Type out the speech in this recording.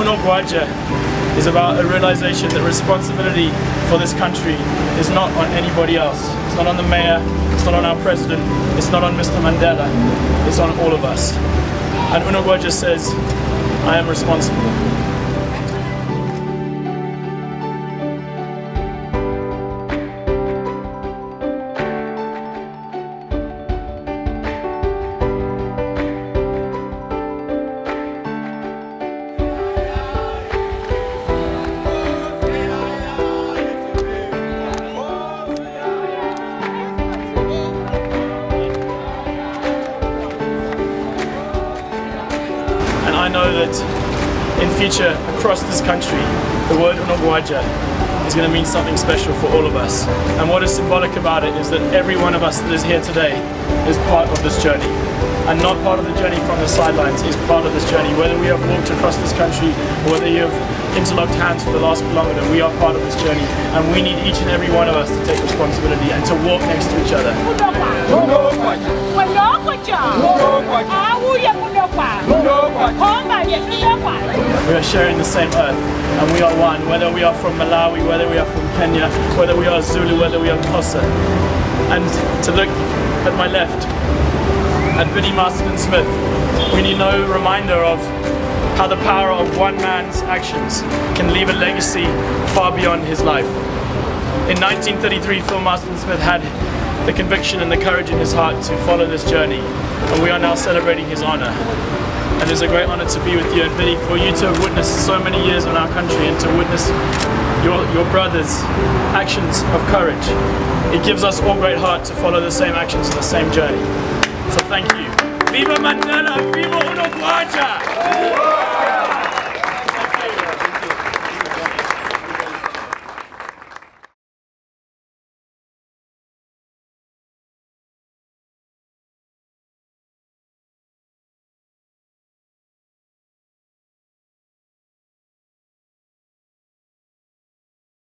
Unogwaja is about a realization that responsibility for this country is not on anybody else. It's not on the mayor, it's not on our president, it's not on Mr. Mandela, it's on all of us. And Unogwaja says, I am responsible. I know that in future, across this country, the word Unogwaja is going to mean something special for all of us. And what is symbolic about it is that every one of us that is here today is part of this journey. And not part of the journey from the sidelines is part of this journey. Whether we have walked across this country or whether you have interlocked hands for the last kilometer, we are part of this journey. And we need each and every one of us to take responsibility and to walk next to each other. We are sharing the same earth and we are one, whether we are from Malawi, whether we are from Kenya, whether we are Zulu, whether we are Xhosa. And to look at my left, at Billy Masterton Smith, we need no reminder of how the power of one man's actions can leave a legacy far beyond his life. In 1933, Phil Masterton Smith had the conviction and the courage in his heart to follow this journey, and we are now celebrating his honor. And it's a great honor to be with you and Billy for you to have witnessed so many years in our country and to witness your, your brother's actions of courage. It gives us all great heart to follow the same actions and the same journey. So thank you. Viva Mandela! Viva Unogwaja!